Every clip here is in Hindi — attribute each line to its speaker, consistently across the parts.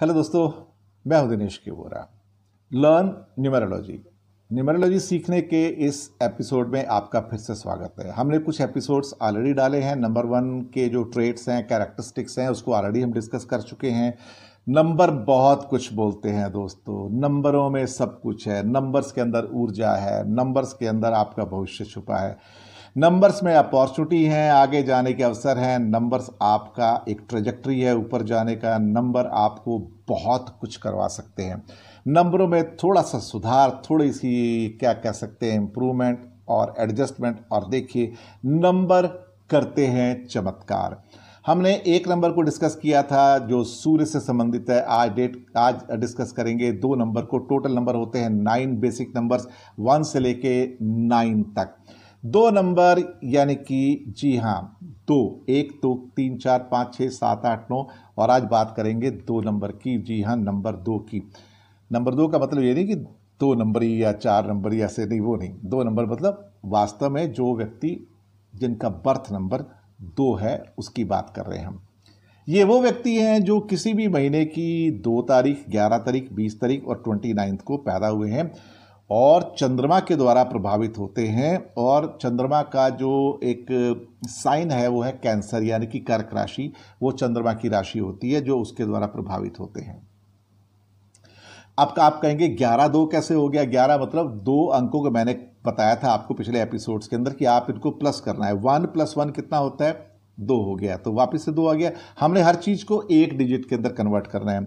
Speaker 1: हेलो दोस्तों, मैं हूँ दिनेश के बोरा लर्न न्यूमरोलॉजी न्यूमरोलॉजी सीखने के इस एपिसोड में आपका फिर से स्वागत है। हमने कुछ एपिसोड्स ऑलरेडी डाले हैं। नंबर वन के जो ट्रेड्स हैं कैरेक्टरिस्टिक्स हैं, उसको ऑलरेडी हम डिस्कस कर चुके हैं। नंबर बहुत कुछ बोलते हैं दोस्तों। नंबरों में सब कुछ है। नंबर्स के अंदर ऊर्जा है। नंबर्स के अंदर आपका भविष्य छुपा है। नंबर्स में अपॉर्चुनिटी हैं, आगे जाने के अवसर हैं। नंबर्स आपका एक ट्रेजेक्ट्री है, ऊपर जाने का नंबर आपको बहुत कुछ करवा सकते हैं। नंबरों में थोड़ा सा सुधार, थोड़ी सी क्या कह सकते हैं इम्प्रूवमेंट और एडजस्टमेंट और देखिए नंबर करते हैं चमत्कार। हमने एक नंबर को डिस्कस किया था जो सूर्य से संबंधित है। आज डेट आज डिस्कस करेंगे। दो नंबर को टोटल नंबर होते हैं नाइन बेसिक नंबर्स वन से लेके नाइन तक। दो नंबर यानी कि, जी हाँ दो, एक, दो, तीन, चार, पाँच छः सात, आठ, नौ, और आज बात करेंगे दो नंबर की, जी हाँ नंबर दो की। नंबर दो का मतलब ये नहीं कि दो नंबर या चार नंबर, ऐसे नहीं, वो नहीं। दो नंबर मतलब वास्तव में जो व्यक्ति जिनका बर्थ नंबर दो है, उसकी बात कर रहे हैं हम। ये वो व्यक्ति हैं जो किसी भी महीने की दो तारीख, ग्यारह तारीख, बीस तारीख और ट्वेंटी नाइन्थ को पैदा हुए हैं। और चंद्रमा के द्वारा प्रभावित होते हैं और चंद्रमा का जो एक साइन है, वो है कैंसर, यानी कि कर्क राशि, वो चंद्रमा की राशि होती है जो उसके द्वारा प्रभावित होते हैं। अब आप कहेंगे, ग्यारह दो कैसे हो गया? ग्यारह मतलब दो अंकों को मैंने बताया था आपको पिछले एपिसोड्स के अंदर कि आप इनको प्लस करना है। वन प्लस वन कितना होता है? दो हो गया तो वापस से दो आ गया। हमने हर चीज़ को एक डिजिट के अंदर कन्वर्ट करना है।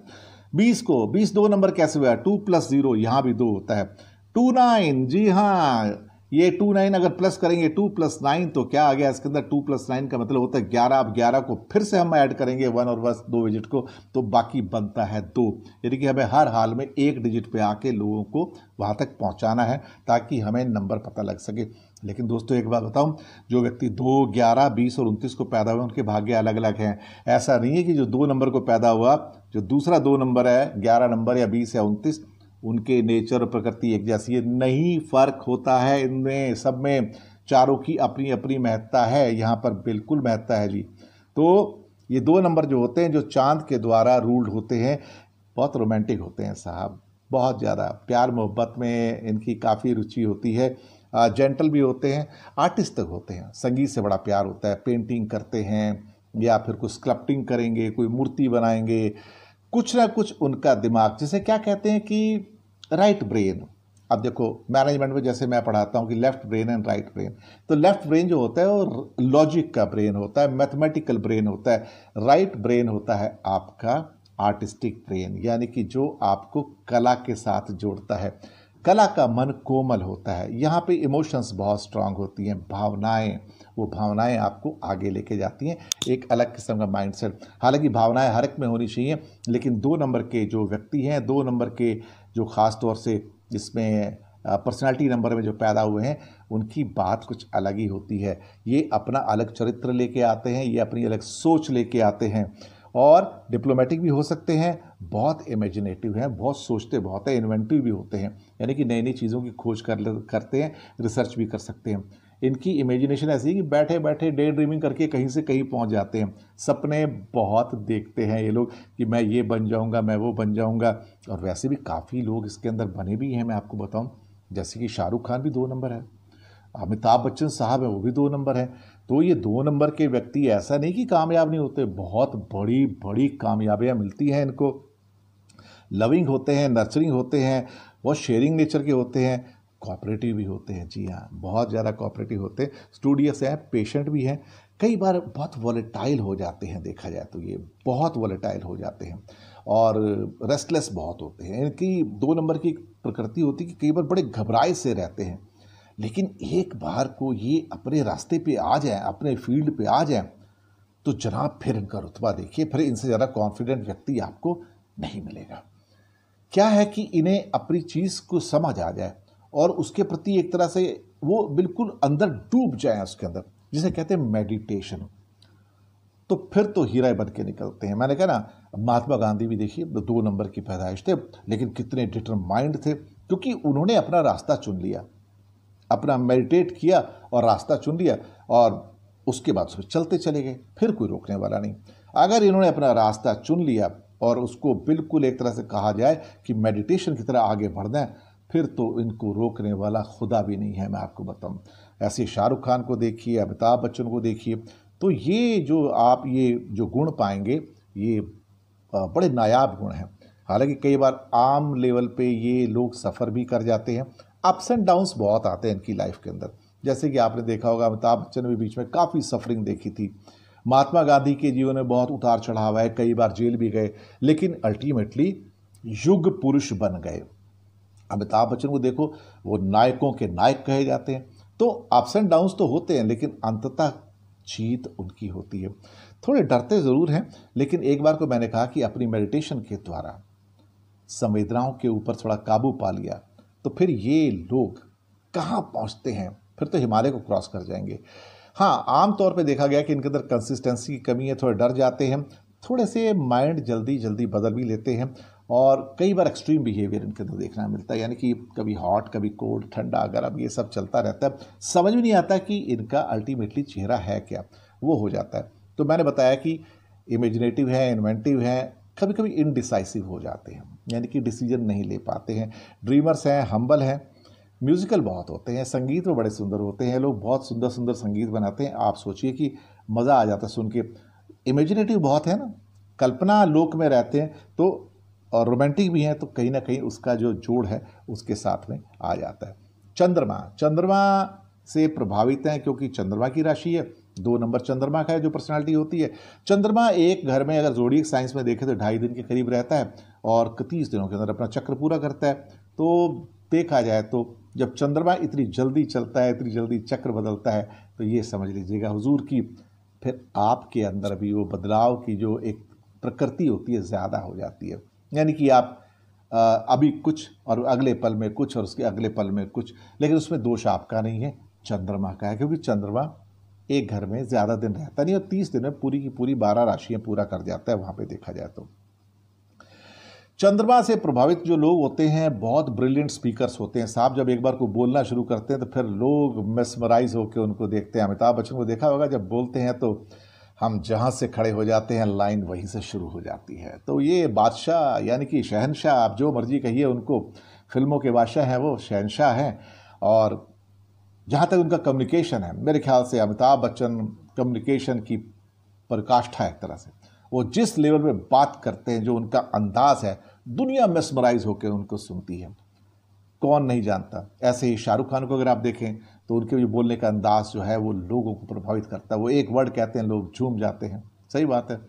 Speaker 1: बीस को, बीस दो नंबर कैसे हुआ? टू प्लस ज़ीरो, यहाँ भी दो होता है। टू नाइन, जी हाँ ये टू नाइन अगर प्लस करेंगे, टू प्लस नाइन तो क्या आ गया? इसके अंदर टू प्लस नाइन का मतलब होता है ग्यारह, अब ग्यारह को फिर से हम ऐड करेंगे वन और बस दो डिजिट को तो बाकी बनता है दो। यानी कि हमें हर हाल में एक डिजिट पे आके लोगों को वहाँ तक पहुँचाना है, ताकि हमें नंबर पता लग सके। लेकिन दोस्तों, एक बात बताऊँ, जो व्यक्ति दो, ग्यारह, बीस और उनतीस को पैदा हुए, उनके भाग्य अलग अलग हैं। ऐसा नहीं है कि जो दो नंबर को पैदा हुआ, जो दूसरा दो नंबर है, ग्यारह नंबर या बीस या उनतीस उनके नेचर और प्रकृति एक जैसी है। नहीं फ़र्क होता है इनमें, सब में चारों की अपनी अपनी महत्ता है, यहाँ पर बिल्कुल महत्ता है जी। तो ये दो नंबर जो होते हैं, जो चाँद के द्वारा रूल्ड होते हैं, बहुत रोमांटिक होते हैं साहब। बहुत ज़्यादा प्यार मोहब्बत में इनकी काफ़ी रुचि होती है। जेंटल भी होते हैं, आर्टिस्ट तक होते हैं। संगीत से बड़ा प्यार होता है, पेंटिंग करते हैं या फिर कुछ स्कल्पटिंग करेंगे, कोई मूर्ति बनाएँगे। कुछ ना कुछ उनका दिमाग, जैसे क्या कहते हैं कि राइट ब्रेन। अब देखो, मैनेजमेंट में जैसे मैं पढ़ाता हूँ कि left brain and right brain. तो लेफ़्ट ब्रेन जो होता है वो लॉजिक का ब्रेन होता है, मैथमेटिकल ब्रेन होता है। राइट right ब्रेन होता है आपका आर्टिस्टिक ब्रेन, यानी कि जो आपको कला के साथ जोड़ता है। कला का मन कोमल होता है। यहाँ पे इमोशंस बहुत स्ट्रांग होती हैं, भावनाएँ। वो भावनाएँ आपको आगे लेके जाती हैं। एक अलग किस्म का माइंडसेट हालाँकि भावनाएँ हर एक में होनी चाहिए, लेकिन दो नंबर के जो व्यक्ति हैं, दो नंबर के जो ख़ास तौर से जिसमें पर्सनालिटी नंबर में जो पैदा हुए हैं, उनकी बात कुछ अलग ही होती है। ये अपना अलग चरित्र लेके आते हैं, ये अपनी अलग सोच लेके आते हैं। और डिप्लोमेटिक भी हो सकते हैं, बहुत इमेजिनेटिव हैं, बहुत सोचते बहुत है इन्वेंटिव भी होते हैं। यानी कि नई नई चीज़ों की खोज कर करते हैं रिसर्च भी कर सकते हैं। इनकी इमेजिनेशन ऐसी है कि बैठे बैठे डे ड्रीमिंग करके कहीं से कहीं पहुँच जाते हैं। सपने बहुत देखते हैं ये लोग कि मैं ये बन जाऊँगा, मैं वो बन जाऊँगा। और वैसे भी काफ़ी लोग इसके अंदर बने भी हैं, मैं आपको बताऊँ। जैसे कि शाहरुख खान भी दो नंबर है। अमिताभ बच्चन साहब है, वो भी दो नंबर है। तो ये दो नंबर के व्यक्ति ऐसा नहीं कि कामयाब नहीं होते, बहुत बड़ी बड़ी कामयाबियाँ मिलती हैं इनको। लविंग होते हैं नर्चरिंग होते हैं, बहुत शेयरिंग नेचर के होते हैं। कॉपरेटिव भी होते हैं। जी हाँ बहुत ज़्यादा कॉपरेटिव होते हैं। स्टूडियस हैं पेशेंट भी हैं। कई बार बहुत वॉलेटाइल हो जाते हैं, देखा जाए तो ये बहुत वॉलेटाइल हो जाते हैं और रेस्टलेस बहुत होते हैं। इनकी दो नंबर की प्रकृति होती है कि कई बार बड़े घबराए से रहते हैं। लेकिन एक बार को ये अपने रास्ते पे आ जाए, अपने फ़ील्ड पे आ जाए तो जनाब फिर इनका रुतबा देखिए, फिर इनसे ज़्यादा कॉन्फिडेंट व्यक्ति आपको नहीं मिलेगा। क्या है कि इन्हें अपनी चीज़ को समझ आ जाए? और उसके प्रति एक तरह से वो बिल्कुल अंदर डूब जाए उसके अंदर, जिसे कहते हैं मेडिटेशन तो फिर तो हीरा बन के निकलते हैं। मैंने कहा ना, महात्मा गांधी भी देखिए, दो नंबर की पैदाइश थे, लेकिन कितने डिटरमाइंड थे, क्योंकि उन्होंने अपना रास्ता चुन लिया, अपना मेडिटेट किया और रास्ता चुन लिया, और उसके बाद उसमें चलते चले गए, फिर कोई रोकने वाला नहीं। अगर इन्होंने अपना रास्ता चुन लिया और उसको बिल्कुल एक तरह से कहा जाए कि मेडिटेशन की तरह आगे बढ़ना है फिर तो इनको रोकने वाला खुदा भी नहीं है, मैं आपको बताऊँ। ऐसे शाहरुख खान को देखिए, अमिताभ बच्चन को देखिए तो ये जो आप ये जो गुण पाएँगे, ये बड़े नायाब गुण हैं। हालाँकि कई बार आम लेवल पे ये लोग सफ़र भी कर जाते हैं। अप्स एंड डाउन्स बहुत आते हैं इनकी लाइफ के अंदर। जैसे कि आपने देखा होगा, अमिताभ बच्चन ने भी बीच में काफ़ी सफरिंग देखी थी। महात्मा गांधी के जीवन में बहुत उतार चढ़ाव है कई बार जेल भी गए, लेकिन अल्टीमेटली युग पुरुष बन गए। अमिताभ बच्चन को देखो, वो नायकों के नायक कहे जाते हैं। तो अप्स एंड डाउन्स तो होते हैं, लेकिन अंततः जीत उनकी होती है। थोड़े डरते ज़रूर हैं, लेकिन एक बार को मैंने कहा कि अपनी मेडिटेशन के द्वारा संवेदनाओं के ऊपर थोड़ा काबू पा लिया तो फिर ये लोग कहाँ पहुँचते हैं? फिर तो हिमालय को क्रॉस कर जाएँगे। हाँ आम तौर पे देखा गया कि इनके अंदर कंसिस्टेंसी की कमी है, थोड़े डर जाते हैं, थोड़े से माइंड जल्दी जल्दी बदल भी लेते हैं। और कई बार एक्सट्रीम बिहेवियर इनके अंदर देखना मिलता है, यानी कि कभी हॉट कभी कोल्ड ठंडा गर्म ये सब चलता रहता है, समझ में नहीं आता कि इनका अल्टीमेटली चेहरा है क्या, वो हो जाता है। तो मैंने बताया कि इमेजिनेटिव है इन्वेंटिव है कभी कभी इनडिसाइसिव हो जाते हैं, यानी कि डिसीज़न नहीं ले पाते हैं। ड्रीमर्स हैं हम्बल हैं म्यूज़िकल बहुत होते हैं, संगीत में बड़े सुंदर होते हैं, लोग बहुत सुंदर सुंदर संगीत बनाते हैं। आप सोचिए कि मज़ा आ जाता है सुन के। इमेजिनेटिव बहुत है ना, कल्पना लोक में रहते हैं तो और रोमांटिक भी हैं तो कहीं ना कहीं उसका जो जोड़ है, उसके साथ में आ जाता है। चंद्रमा चंद्रमा से प्रभावित हैं क्योंकि चंद्रमा की राशि है। दो नंबर चंद्रमा का है जो पर्सनालिटी होती है। चंद्रमा एक घर में अगर जोड़ी साइंस में देखें तो ढाई दिन के करीब रहता है और तीस दिनों के अंदर अपना चक्र पूरा करता है। तो देखा जाए तो जब चंद्रमा इतनी जल्दी चलता है, इतनी जल्दी चक्र बदलता है तो ये समझ लीजिएगा हुजूर की, फिर आपके अंदर भी वो बदलाव की जो एक प्रकृति होती है, ज़्यादा हो जाती है। यानी कि आप अभी कुछ और अगले पल में कुछ और उसके अगले पल में कुछ, लेकिन उसमें दोष आपका नहीं है, चंद्रमा का है, क्योंकि चंद्रमा एक घर में ज़्यादा दिन रहता नहीं और तीस दिन में पूरी की पूरी बारह राशियाँ पूरा कर जाता है, वहाँ पर देखा जाए तो। चंद्रमा से प्रभावित जो लोग होते हैं, बहुत ब्रिलियंट स्पीकर्स होते हैं। साहब जब एक बार को बोलना शुरू करते हैं तो फिर लोग मेस्मराइज होकर उनको देखते हैं। अमिताभ बच्चन को देखा होगा, जब बोलते हैं तो हम जहाँ से खड़े हो जाते हैं, लाइन वहीं से शुरू हो जाती है। तो ये बादशाह, यानी कि शहनशाह, आप जो मर्ज़ी कहिए, उनको फ़िल्मों के बादशाह हैं, वो शहनशाह हैं। और जहाँ तक उनका कम्युनिकेशन है, मेरे ख्याल से अमिताभ बच्चन कम्युनिकेशन की प्रकाष्ठा है एक तरह से। वो जिस लेवल पे बात करते हैं, जो उनका अंदाज है, दुनिया मेस्मराइज होकर उनको सुनती है। कौन नहीं जानता। ऐसे ही शाहरुख खान को अगर आप देखें तो उनके जो बोलने का अंदाज जो है वो लोगों को प्रभावित करता है। वो एक वर्ड कहते हैं, लोग झूम जाते हैं। सही बात है।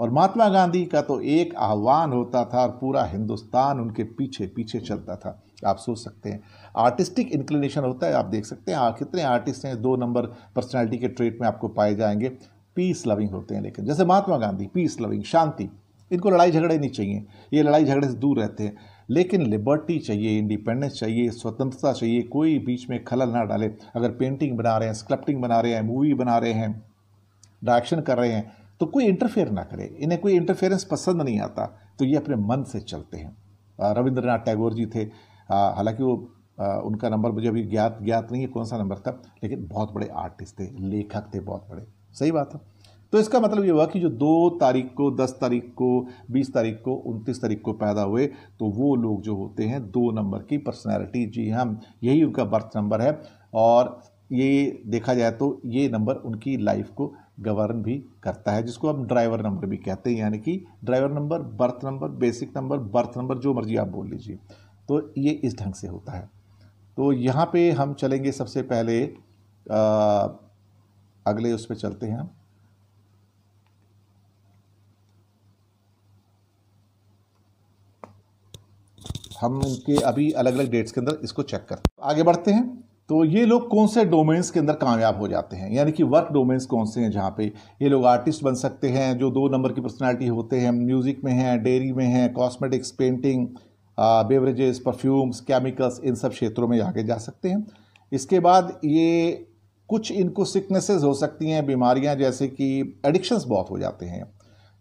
Speaker 1: और महात्मा गांधी का तो एक आह्वान होता था और पूरा हिंदुस्तान उनके पीछे पीछे चलता था। आप सोच सकते हैं। आर्टिस्टिक इंक्लिनेशन होता है, आप देख सकते हैं। कितने आर्टिस्ट हैं, दो नंबर पर्सनैलिटी के ट्रेट में आपको पाए जाएँगे। पीस लविंग होते हैं लेकिन, जैसे महात्मा गांधी, पीस लविंग, शांति। इनको लड़ाई झगड़े नहीं चाहिए। ये लड़ाई झगड़े से दूर रहते हैं। लेकिन लिबर्टी चाहिए इंडिपेंडेंस चाहिए स्वतंत्रता चाहिए कोई बीच में खलल ना डाले। अगर पेंटिंग बना रहे हैं स्क्लप्टिंग बना रहे हैं मूवी बना रहे हैं डायरेक्शन कर रहे हैं तो कोई इंटरफेयर ना करे। इन्हें कोई इंटरफेरेंस पसंद नहीं आता। तो ये अपने मन से चलते हैं। रविंद्रनाथ टैगोर जी थे। हालाँकि वो आ, उनका नंबर मुझे अभी ज्ञात ज्ञात नहीं है कौन सा नंबर था लेकिन बहुत बड़े आर्टिस्ट थे लेखक थे बहुत बड़े। सही बात है। तो इसका मतलब ये हुआ कि जो दो तारीख को दस तारीख को बीस तारीख को उनतीस तारीख को पैदा हुए तो वो लोग जो होते हैं दो नंबर की पर्सनैलिटी जी हाँ यही उनका बर्थ नंबर है और ये देखा जाए तो ये नंबर उनकी लाइफ को गवर्न भी करता है जिसको हम ड्राइवर नंबर भी कहते हैं यानी कि driver number birth number basic number birth number जो मर्ज़ी आप बोल लीजिए। तो ये इस ढंग से होता है। तो यहाँ पे हम चलेंगे सबसे पहले आ, अगले उस पर चलते हैं हम। हम उनके अभी अलग अलग डेट्स के अंदर इसको चेक करते हैं। आगे बढ़ते हैं। तो ये लोग कौन से डोमेन्स के अंदर कामयाब हो जाते हैं? यानी कि वर्क डोमेन्स कौन से हैं जहाँ पे ये लोग आर्टिस्ट बन सकते हैं, जो दो नंबर की पर्सनालिटी होते हैं म्यूज़िक में हैं डेयरी में हैं cosmetics painting beverages perfumes chemicals इन सब क्षेत्रों में आगे जा सकते हैं। इसके बाद ये कुछ इनको सिकनेसेस हो सकती हैं, बीमारियाँ, जैसे कि एडिक्शंस बहुत हो जाते हैं।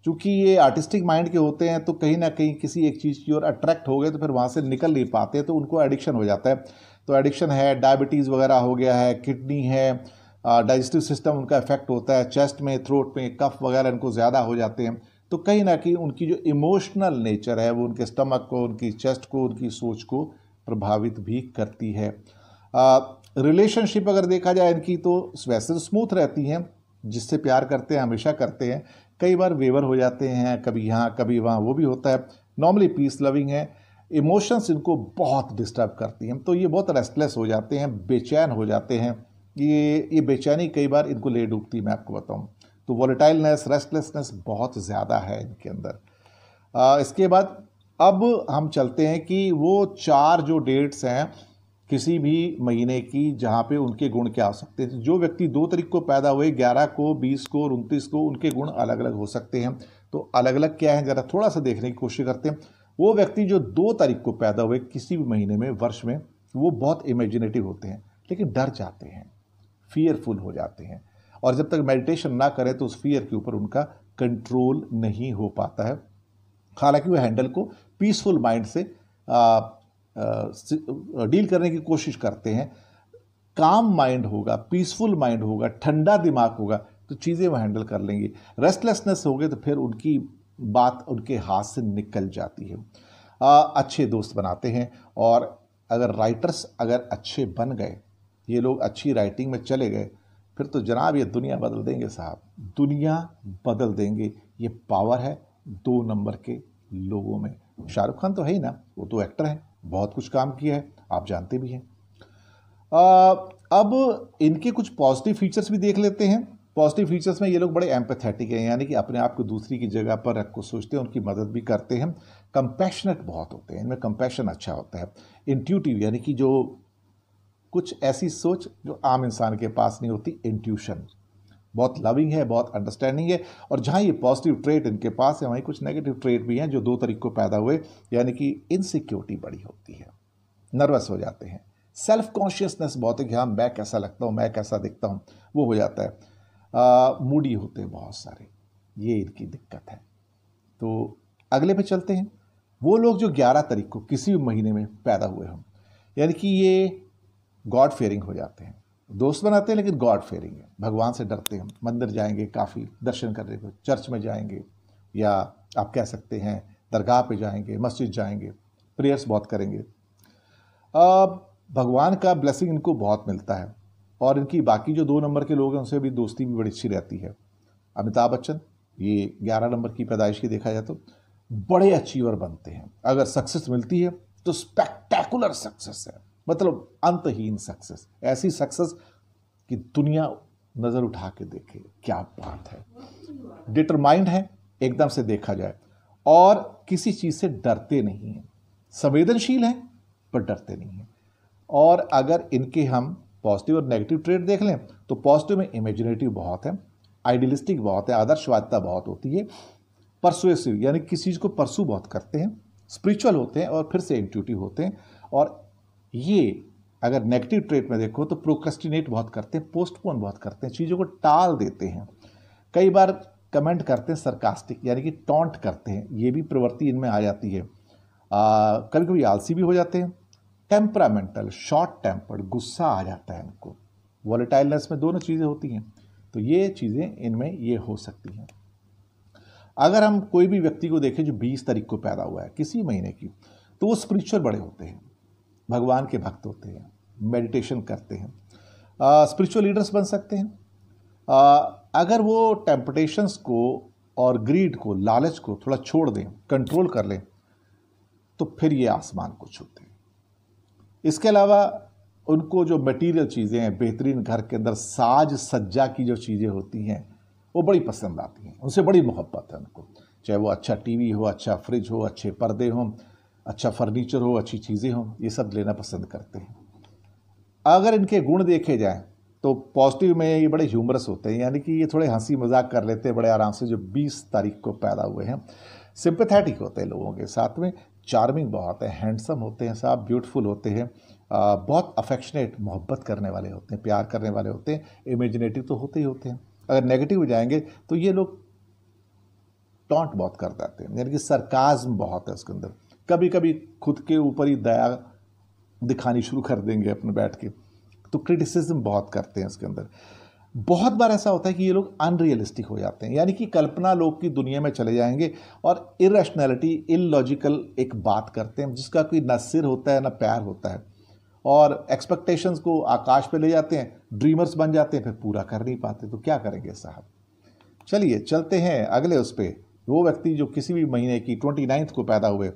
Speaker 1: चूँकि ये आर्टिस्टिक माइंड के होते हैं तो कहीं ना कहीं किसी एक चीज़ की ओर अट्रैक्ट हो गए तो फिर वहाँ से निकल नहीं पाते तो उनको एडिक्शन हो जाता है। तो एडिक्शन है डायबिटीज़ वगैरह हो गया है किडनी है डाइजेस्टिव सिस्टम उनका इफ़ेक्ट होता है चेस्ट में थ्रोट में कफ वगैरह इनको ज़्यादा हो जाते हैं। तो कहीं ना कहीं उनकी जो इमोशनल नेचर है, वो उनके स्टमक को, उनकी चेस्ट को, उनकी सोच को प्रभावित भी करती है। रिलेशनशिप अगर देखा जाए इनकी तो वैसे तो स्मूथ रहती हैं जिससे प्यार करते हैं हमेशा करते हैं कई बार वेवर हो जाते हैं कभी यहाँ कभी वहाँ वो भी होता है। नॉर्मली पीस लविंग है। इमोशंस इनको बहुत डिस्टर्ब करती हैं। तो ये बहुत रेस्टलेस हो जाते हैं बेचैन हो जाते हैं। ये ये बेचैनी कई बार इनको ले डूबती मैं आपको बताऊँ। तो वॉलेटाइलनेस रेस्टलेसनेस बहुत ज़्यादा है इनके अंदर। आ, इसके बाद अब हम चलते हैं कि वो चार जो डेट्स हैं किसी भी महीने की जहाँ पे उनके गुण क्या हो सकते हैं जो व्यक्ति दो तारीख को पैदा हुए ग्यारह को बीस को और उनतीस को उनके गुण अलग अलग हो सकते हैं। तो अलग अलग क्या है? ज़रा थोड़ा सा देखने की कोशिश करते हैं। वो व्यक्ति जो दो तारीख को पैदा हुए किसी भी महीने में वर्ष में वो बहुत इमेजिनेटिव होते हैं लेकिन डर जाते हैं फियरफुल हो जाते हैं। और जब तक मेडिटेशन ना करें तो उस फियर के ऊपर उनका कंट्रोल नहीं हो पाता है। हालाँकि वो हैंडल को पीसफुल माइंड से आ, डील करने की कोशिश करते हैं। काम माइंड होगा पीसफुल माइंड होगा ठंडा दिमाग होगा तो चीज़ें वो हैंडल कर लेंगी। रेस्टलेसनेस हो गए तो फिर उनकी बात उनके हाथ से निकल जाती है। आ, अच्छे दोस्त बनाते हैं और अगर राइटर्स अगर अच्छे बन गए ये लोग अच्छी राइटिंग में चले गए फिर तो जनाब ये दुनिया बदल देंगे साहब। दुनिया बदल देंगे। ये पावर है दो नंबर के लोगों में। शाहरुख खान तो है ही ना वो तो एक्टर है। बहुत कुछ काम किया है, आप जानते भी हैं। अब इनके कुछ पॉजिटिव फीचर्स भी देख लेते हैं। पॉजिटिव फीचर्स में ये लोग बड़े एम्पथेटिक हैं, यानी कि अपने आप को दूसरी की जगह पर रख को सोचते हैं, उनकी मदद भी करते हैं। कंपैशनेट बहुत होते हैं, इनमें कंपैशन अच्छा होता है। इंट्यूटिव यानी कि जो कुछ ऐसी सोच जो आम इंसान के पास नहीं होती इंट्यूशन बहुत लविंग है, बहुत अंडरस्टैंडिंग है और जहाँ ये पॉजिटिव ट्रेट इनके पास है, वहीं कुछ नेगेटिव ट्रेट भी हैं जो दो तरीक को पैदा हुए, यानी कि इनसिक्योरिटी बड़ी होती है। नर्वस हो जाते हैं। सेल्फ कॉन्शियसनेस बहुत है कि हाँ मैं कैसा लगता हूँ, मैं कैसा दिखता हूँ, वो हो जाता है। मूडी होते हैं बहुत सारे। ये इनकी दिक्कत है। तो अगले पे चलते हैं। वो लोग जो 11 तारीख को किसी भी महीने में पैदा हुए हों, यानी कि ये गॉड फेयरिंग हो जाते हैं। दोस्त बनाते हैं, लेकिन गॉड फेयरिंग है। भगवान से डरते हैं। मंदिर जाएँगे, काफ़ी दर्शन करने को, चर्च में जाएँगे, या आप कह सकते हैं, दरगाह पे जाएँगे, मस्जिद जाएँगे प्रेयर्स बहुत करेंगे। अब भगवान का ब्लेसिंग इनको बहुत मिलता है, और इनकी बाकी जो दो नंबर के लोग हैं, उनसे भी दोस्ती भी बड़ी अच्छी रहती है। अमिताभ बच्चन, ये ग्यारह नंबर की पैदाइश की देखा जाए तो बड़े अचीवर बनते हैं। अगर सक्सेस मिलती है तो स्पेक्टेकुलर सक्सेस है। मतलब अंतहीन सक्सेस ऐसी सक्सेस कि दुनिया नज़र उठा के देखे, क्या बात है। डिटरमाइंड है, एकदम से देखा जाए। और किसी चीज़ से डरते नहीं हैं। संवेदनशील हैं, पर डरते नहीं हैं। और अगर इनके हम पॉजिटिव और नेगेटिव ट्रेड देख लें तो पॉजिटिव में इमेजिनेटिव बहुत है आइडियलिस्टिक बहुत है, आदर्शवादिता बहुत होती है परसुएसिव यानी किसी चीज़ को परसू बहुत करते हैं स्पिरिचुअल होते हैं और फिर से इंट्यूटिव होते हैं, और ये अगर नेगेटिव ट्रेट में देखो तो प्रोक्रेस्टिनेट बहुत करते हैं पोस्टपोन बहुत करते हैं, चीज़ों को टाल देते हैं। कई बार कमेंट करते हैं सरकास्टिक यानी कि टॉन्ट करते हैं, ये भी प्रवृत्ति इनमें आ जाती है। कभी कभी आलसी भी हो जाते हैं। टेम्परामेंटल शॉर्ट टेम्पर्ड गुस्सा आ जाता है इनको। वॉलेटाइलनेस में दोनों चीज़ें होती हैं तो ये चीज़ें इनमें ये हो सकती हैं। अगर हम कोई भी व्यक्ति को देखें जो 20 तारीख को पैदा हुआ है, किसी महीने की तो वो स्पिरिचुअल बड़े होते हैं। भगवान के भक्त होते हैं मेडिटेशन करते हैं स्पिरिचुअल लीडर्स बन सकते हैं। आ, अगर वो टेम्पटेशंस को और ग्रीड को लालच को थोड़ा छोड़ दें कंट्रोल कर लें तो फिर ये आसमान को छूते हैं। इसके अलावा उनको जो मटेरियल चीज़ें हैं बेहतरीन घर के अंदर साज सज्जा की जो चीज़ें होती हैं वो बड़ी पसंद आती हैं। उनसे बड़ी मोहब्बत है उनको। चाहे वो अच्छा टीवी हो अच्छा फ्रिज हो अच्छे पर्दे हों अच्छा फर्नीचर हो, अच्छी चीज़ें हों, ये सब लेना पसंद करते हैं। अगर इनके गुण देखे जाएँ तो पॉजिटिव में ये बड़े ह्यूमरस होते हैं, यानी कि ये थोड़े हँसी मज़ाक कर लेते हैं, बड़े आराम से जो 20 तारीख को पैदा हुए हैं। सिंपथेटिक होते हैं लोगों के साथ में चार्मिंग बहुत है हैंडसम होते हैं साहब ब्यूटीफुल होते हैं बहुत अफेक्शनेट मोहब्बत करने वाले होते हैं, प्यार करने वाले होते हैं इमेजिनेटिव तो होते ही होते हैं। अगर नेगेटिव जाएँगे तो ये लोग टॉन्ट बहुत कर देते हैं, यानी कि सरकाज्म बहुत है उसके अंदर। कभी कभी खुद के ऊपर ही दया दिखानी शुरू कर देंगे अपने बैठ के। तो क्रिटिसिज्म बहुत करते हैं इसके अंदर। बहुत बार ऐसा होता है कि ये लोग अनरियलिस्टिक हो जाते हैं। यानी कि कल्पना लोग की दुनिया में चले जाएँगे और इरेशनैलिटी इलॉजिकल एक बात करते हैं, जिसका कोई न सिर होता है, ना प्यार होता है। और एक्सपेक्टेशंस को आकाश पे ले जाते हैं ड्रीमर्स बन जाते हैं, फिर पूरा कर नहीं पाते। तो क्या करेंगे साहब? चलिए, चलते हैं अगले उस पर वो व्यक्ति जो किसी भी महीने की ट्वेंटी को पैदा हुए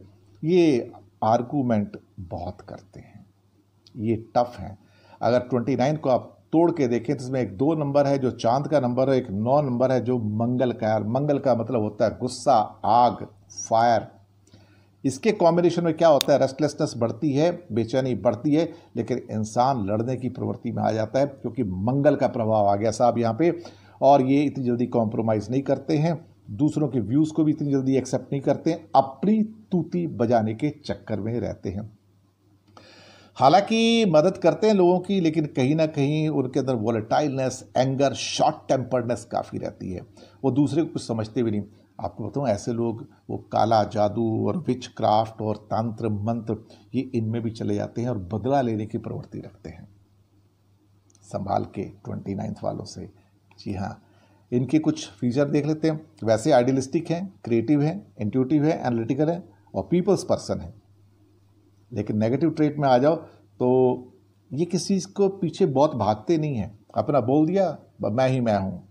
Speaker 1: ये आर्गूमेंट बहुत करते हैं। ये टफ हैं। अगर ट्वेंटी नाइन को आप तोड़ के देखें तो इसमें एक दो नंबर है जो चाँद का नंबर है, एक नौ नंबर है जो मंगल का है। मंगल का मतलब होता है गुस्सा, आग फायर इसके कॉम्बिनेशन में क्या होता है? रेस्टलेसनेस बढ़ती है, बेचैनी बढ़ती है, लेकिन इंसान लड़ने की प्रवृत्ति में आ जाता है, क्योंकि मंगल का प्रभाव आ गया साहब यहाँ पे। और ये इतनी जल्दी कॉम्प्रोमाइज़ नहीं करते हैं। दूसरों के व्यूज़ को भी इतनी जल्दी एक्सेप्ट नहीं करते अपनी तूती बजाने के चक्कर में रहते हैं। हालाँकि मदद करते हैं लोगों की, लेकिन कहीं ना कहीं उनके अंदर वॉलेटाइलनेस एंगर शॉर्ट टेम्पर्डनेस काफ़ी रहती है। वो दूसरे को कुछ समझते भी नहीं। आपको बताऊँ ऐसे लोग, वो काला जादू और विच क्राफ्ट और तंत्र, मंत्र, ये इनमें भी चले जाते हैं और बदला लेने की प्रवृत्ति रखते हैं। संभाल के ट्वेंटी वालों से, जी हाँ इनके कुछ फीचर देख लेते हैं। वैसे आइडियलिस्टिक हैं क्रिएटिव हैं इंट्यूटिव है एनालिटिकल है और पीपल्स पर्सन है। लेकिन नेगेटिव ट्रेट में आ जाओ तो ये किसी चीज़ को पीछे बहुत भागते नहीं हैं। अपना बोल दिया मैं ही मैं हूँ।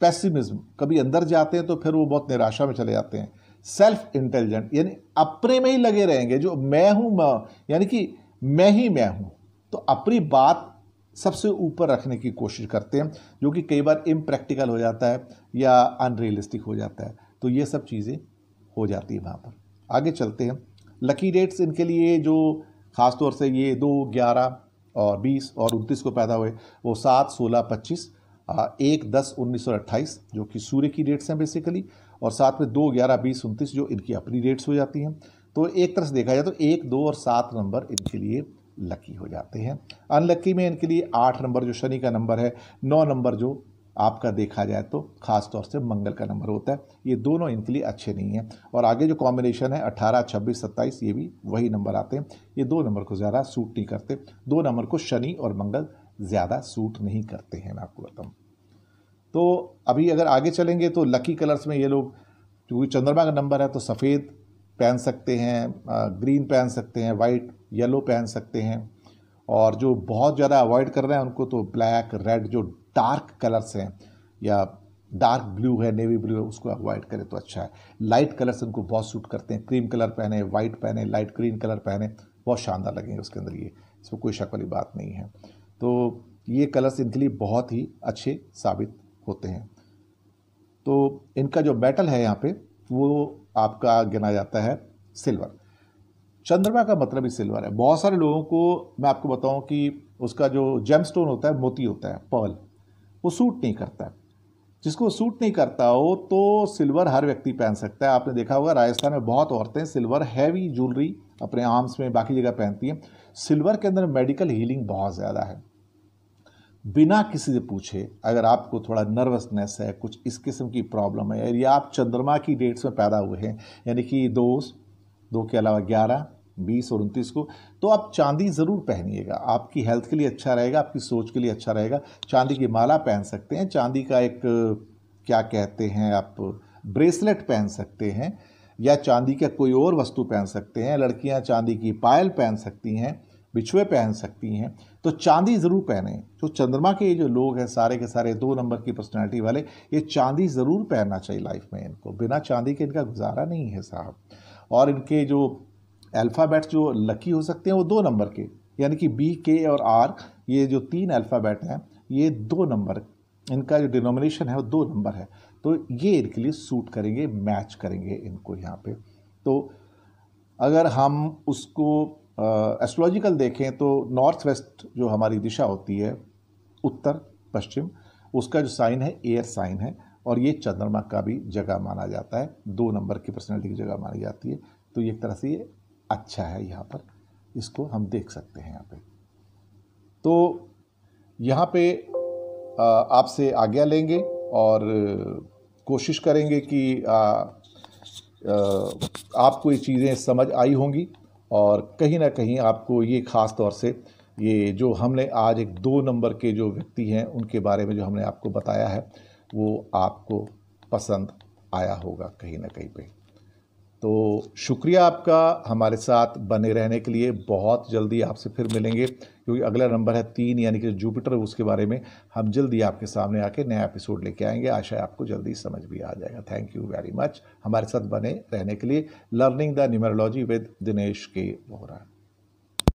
Speaker 1: पैसिमिज्म कभी अंदर जाते हैं तो फिर वो बहुत निराशा में चले जाते हैं। सेल्फ इंटेलिजेंट यानी अपने में ही लगे रहेंगे, जो मैं हूँ, मैं, यानी कि मैं ही मैं हूँ। तो अपनी बात सबसे ऊपर रखने की कोशिश करते हैं, जो कि कई बार इम्प्रैक्टिकल हो जाता है या अनरियलिस्टिक हो जाता है। तो ये सब चीज़ें हो जाती है वहाँ पर। आगे चलते हैं। लकी डेट्स इनके लिए जो ख़ास तौर से ये दो, ग्यारह और बीस और उनतीस को पैदा हुए, वो सात, सोलह, पच्चीस एक, दस, उन्नीस सौ अट्ठाईस, जो कि सूर्य की डेट्स हैं बेसिकली और साथ में दो, ग्यारह, बीस, उनतीस, जो इनकी अपनी डेट्स हो जाती हैं। तो एक तरह से देखा जाए तो एक, दो और सात नंबर इनके लिए लकी हो जाते हैं। अनलक्की में इनके लिए आठ नंबर जो शनि का नंबर है, नौ नंबर जो आपका देखा जाए तो खास तौर से मंगल का नंबर होता है। ये दोनों इनके लिए अच्छे नहीं हैं। और आगे जो कॉम्बिनेशन है, अठारह, छब्बीस, सत्ताईस, ये भी वही नंबर आते हैं। ये दो नंबर को ज़्यादा सूट नहीं करते। दो नंबर को शनि और मंगल ज़्यादा सूट नहीं करते हैं, मैं आपको बताऊँ। तो अभी अगर आगे चलेंगे तो लकी कलर्स में ये लोग, क्योंकि चंद्रमा का नंबर है तो सफ़ेद पहन सकते हैं ग्रीन पहन सकते हैं वाइट येलो पहन सकते हैं। और जो बहुत ज़्यादा अवॉइड कर रहे हैं उनको तो ब्लैक रेड जो डार्क कलर्स हैं या डार्क ब्लू है नेवी ब्लू है, उसको अवॉइड करें तो अच्छा है। लाइट कलर्स उनको बहुत सूट करते हैं। क्रीम कलर पहने वाइट पहने लाइट ग्रीन कलर पहने, बहुत शानदार लगेंगे उसके अंदर ये। इसमें कोई शक वाली बात नहीं है। तो ये कलर्स इनके लिए बहुत ही अच्छे साबित होते हैं। तो इनका जो मेटल है यहाँ पे, वो आपका गिना जाता है सिल्वर चंद्रमा का मतलब ही सिल्वर है। बहुत सारे लोगों को मैं आपको बताऊँ कि उसका जो जेम स्टोन होता है, मोती होता है पर्ल वो सूट नहीं करता। है जिसको सूट नहीं करता हो तो सिल्वर हर व्यक्ति पहन सकता है। आपने देखा होगा, राजस्थान में बहुत औरतें सिल्वर हैवी ज्वेलरी अपने आर्म्स में बाकी जगह पहनती हैं। सिल्वर के अंदर मेडिकल हीलिंग बहुत ज़्यादा है। बिना किसी से पूछे, अगर आपको थोड़ा नर्वसनेस है, कुछ इस किस्म की प्रॉब्लम है, या आप चंद्रमा की डेट्स में पैदा हुए हैं, यानी कि दो दो के अलावा ग्यारह बीस और उनतीस को तो आप चांदी ज़रूर पहनिएगा। आपकी हेल्थ के लिए अच्छा रहेगा, आपकी सोच के लिए अच्छा रहेगा। चांदी की माला पहन सकते हैं। चांदी का एक, क्या कहते हैं आप ब्रेसलेट पहन सकते हैं या चांदी का कोई और वस्तु पहन सकते हैं। लड़कियाँ चांदी की पायल पहन सकती हैं, बिछुए पहन सकती हैं। तो चांदी ज़रूर पहने। जो चंद्रमा के ये जो लोग हैं, सारे के सारे दो नंबर की पर्सनैलिटी वाले, ये चांदी ज़रूर पहनना चाहिए लाइफ में इनको। बिना चांदी के इनका गुजारा नहीं है साहब। और इनके जो अल्फ़ाबेट्स जो लकी हो सकते हैं, वो दो नंबर के, यानी कि बी के और आर ये जो तीन अल्फ़ाबेट हैं, ये दो नंबर इनका जो डिनोमिनेशन है, वो दो नंबर है। तो ये इनके लिए सूट करेंगे मैच करेंगे इनको यहाँ पे। तो अगर हम उसको एस्ट्रोलॉजिकल देखें तो नॉर्थ वेस्ट जो हमारी दिशा होती है, उत्तर, पश्चिम, उसका जो साइन है एयर साइन है, और ये चंद्रमा का भी जगह माना जाता है। दो नंबर की पर्सनैलिटी की जगह मानी जाती है। तो एक तरह से ये अच्छा है यहाँ पर इसको हम देख सकते हैं यहाँ पे। तो यहाँ पे आपसे आज्ञा लेंगे और कोशिश करेंगे कि आ, आ, आपको ये चीज़ें समझ आई होंगी और कहीं ना कहीं आपको ये ख़ास तौर से ये जो हमने आज एक दो नंबर के जो व्यक्ति हैं उनके बारे में जो हमने आपको बताया है वो आपको पसंद आया होगा कहीं ना कहीं पे। तो शुक्रिया आपका हमारे साथ बने रहने के लिए। बहुत जल्दी आपसे फिर मिलेंगे, क्योंकि अगला नंबर है तीन, यानी कि जुपिटर उसके बारे में हम जल्दी आपके सामने आके नया एपिसोड लेके आएँगे। आशा है आपको जल्दी समझ भी आ जाएगा। थैंक यू वेरी मच हमारे साथ बने रहने के लिए learning the numerology with Dinesh K Vohra